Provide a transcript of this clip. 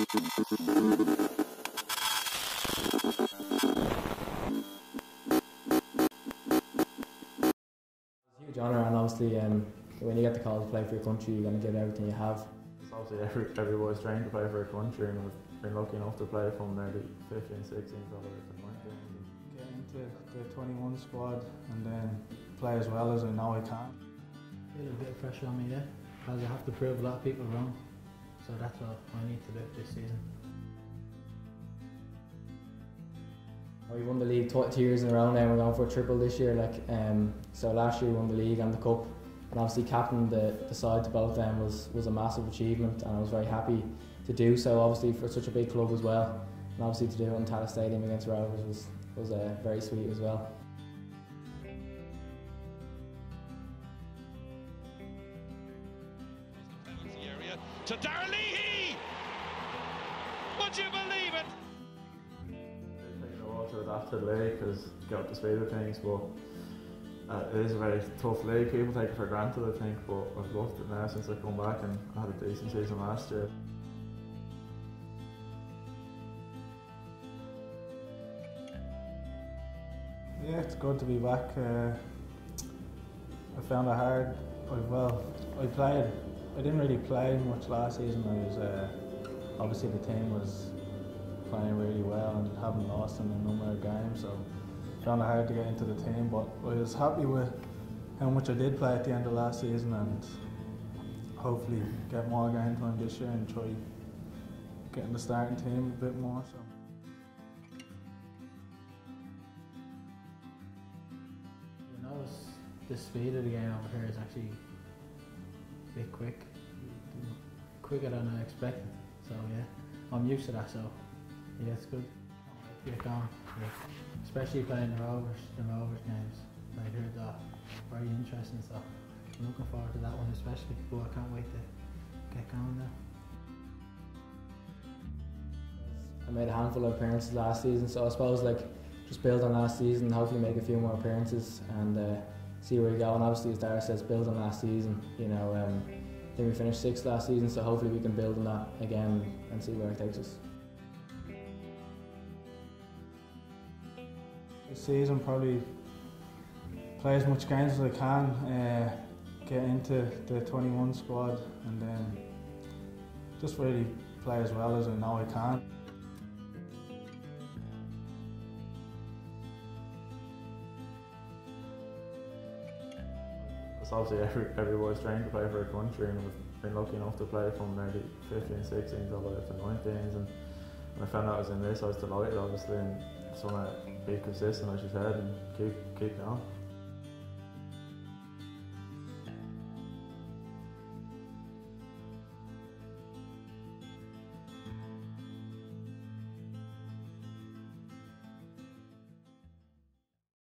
It's a huge honour, and obviously, um, when you get the call to play for your country, you're going to give everything you have. It's obviously every, every boy's trying to play for a country, and we've been lucky enough to play from nearly 15, 16 all the way to 19. Get into the 21 squad and then play as well as I know I can. feel a bit of pressure on me there because I have to prove a lot of people wrong. So that's what I need to do this season. We won the league tw- two years in a row now. We're going for a triple this year. Like um, so, last year we won the league and the cup, and obviously captaining the, the side to both them was was a massive achievement, and I was very happy to do so. Obviously for such a big club as well, and obviously to do it in Tallaght Stadium against Rovers was was uh, very sweet as well. To Darragh Leahy. Would you believe it? It's taken a while to adapt to the league because get up to speed with things, but uh, it is a very tough league. People take it for granted, I think, but I've loved it now since I've come back and I had a decent season last year. Yeah, it's good to be back. Uh, I found it hard. I, well, I played. I didn't really play much last season. I was uh, obviously the team was playing really well and haven't lost in a number of games, so found it hard to get into the team. But I was happy with how much I did play at the end of last season and hopefully get more game time this year and try getting the starting team a bit more. So. You notice the speed of the game over here is actually bit quick, quicker than I expected. So yeah, I'm used to that. So yeah, it's good. Get going, yeah. especially playing the Rovers, the Rovers games. I heard that very interesting. So I'm looking forward to that one especially. But I can't wait to get going now. I made a handful of appearances last season, so I suppose like just build on last season, hopefully make a few more appearances and uh, see where we go. And obviously, as Darragh says, build on last season. You know, um, I think we finished sixth last season, so hopefully we can build on that again and see where it takes us. This season probably play as much games as I can, uh, get into the 21 squad and then just really play as well as I know I can. Obviously every, every boy's trying to play for a country, and we've been lucky enough to play from maybe 15, 16 all the way up to 19s. And when I found out I was in this, I was delighted, obviously, and just want to be consistent, as you said, and keep keep going.